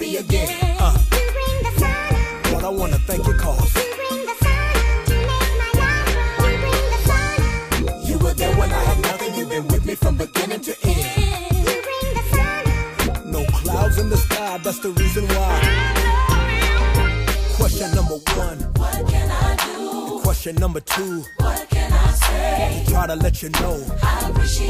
happy again. Uh, You bring the sun out. Lord, I wanna thank you cause You bring the sun out. You make my life. You bring the sun out. you were there when I had nothing. You've been with me from beginning to end. You bring the sun out. No clouds in the sky, that's the reason why. Question number one. What can I do? Question number two. What can I say? Try to let you know. I appreciate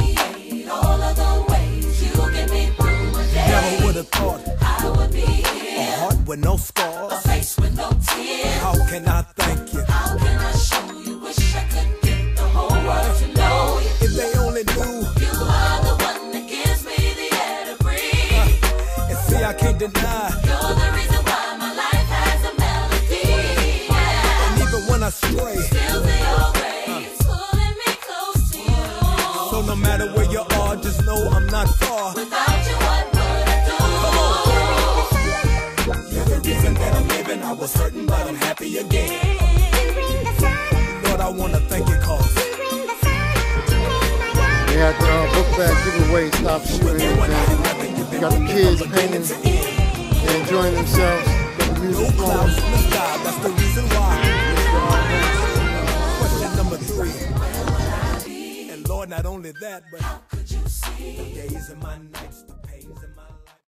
with no scars. face with no tears. How can I thank you? How can I show you? Wish I could get the whole world to know you. If they only knew. You are the one that gives me the air to breathe. And see, I can't deny. You're the reason why my life has a melody. Yeah. And even when I stray, Still feel your grace pulling me close to you. so no matter where you are, just know I'm not far. Without you, living. I was hurting, but I'm happy again. You bring the sun out. Lord, I wanna thank you, cause You bring the sun out. You make my life. We had the uh, book bag giveaway, stop shooting and nothing, got the kids painting and enjoying themselves. Got the No music clouds in the sky, that's the reason why. Question number three. And Lord, not only that, but Could you see? the days and my nights, the pains and my